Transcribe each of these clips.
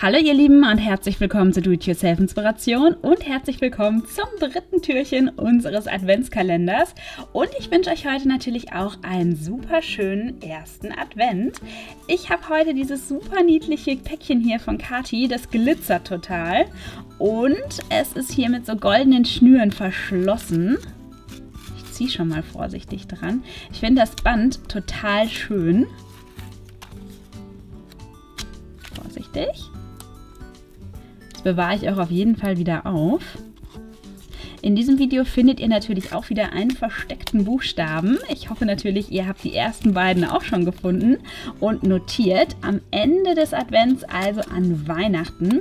Hallo ihr Lieben und herzlich willkommen zu Do-It-Yourself Inspiration und herzlich willkommen zum dritten Türchen unseres Adventskalenders. Und ich wünsche euch heute natürlich auch einen super schönen ersten Advent. Ich habe heute dieses super niedliche Päckchen hier von Kati, das glitzert total. Und es ist hier mit so goldenen Schnüren verschlossen. Ich ziehe schon mal vorsichtig dran. Ich finde das Band total schön. Vorsichtig. Bewahre ich auch auf jeden Fall wieder auf. In diesem Video findet ihr natürlich auch wieder einen versteckten Buchstaben. Ich hoffe natürlich, ihr habt die ersten beiden auch schon gefunden und notiert. Am Ende des Advents, also an Weihnachten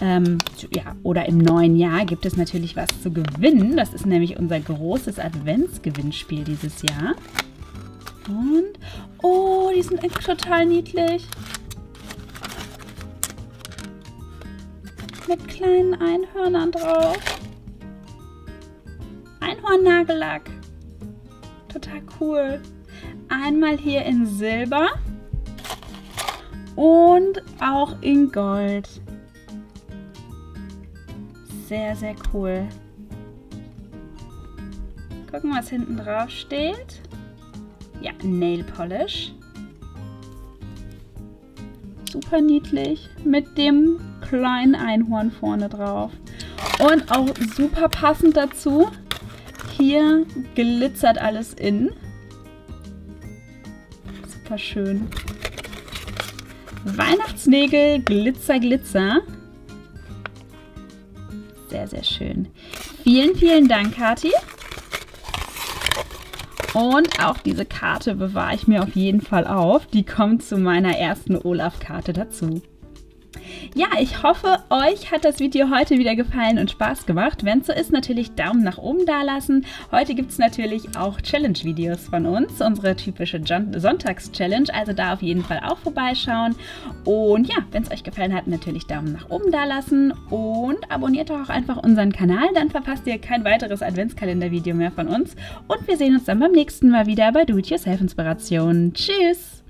ähm, ja, oder im neuen Jahr, gibt es natürlich was zu gewinnen. Das ist nämlich unser großes Adventsgewinnspiel dieses Jahr. Und, oh, die sind echt total niedlich. Mit kleinen Einhörnern drauf. Einhornnagellack. Total cool. Einmal hier in Silber und auch in Gold. Sehr, sehr cool. Gucken, was hinten drauf steht. Ja, Nail Polish. Super niedlich. Mit dem kleinen Einhorn vorne drauf. Und auch super passend dazu, hier glitzert alles in. Super schön. Weihnachtsnägel, Glitzer, Glitzer. Sehr, sehr schön. Vielen, vielen Dank, Kathi. Und auch diese Karte bewahre ich mir auf jeden Fall auf. Die kommt zu meiner ersten Olaf-Karte dazu. Ja, ich hoffe, euch hat das Video heute wieder gefallen und Spaß gemacht. Wenn es so ist, natürlich Daumen nach oben da lassen. Heute gibt es natürlich auch Challenge-Videos von uns, unsere typische Sonntags-Challenge. Also da auf jeden Fall auch vorbeischauen. Und ja, wenn es euch gefallen hat, natürlich Daumen nach oben da lassen und abonniert doch auch einfach unseren Kanal. Dann verpasst ihr kein weiteres Adventskalender-Video mehr von uns. Und wir sehen uns dann beim nächsten Mal wieder bei Do-It-Yourself Inspiration. Tschüss!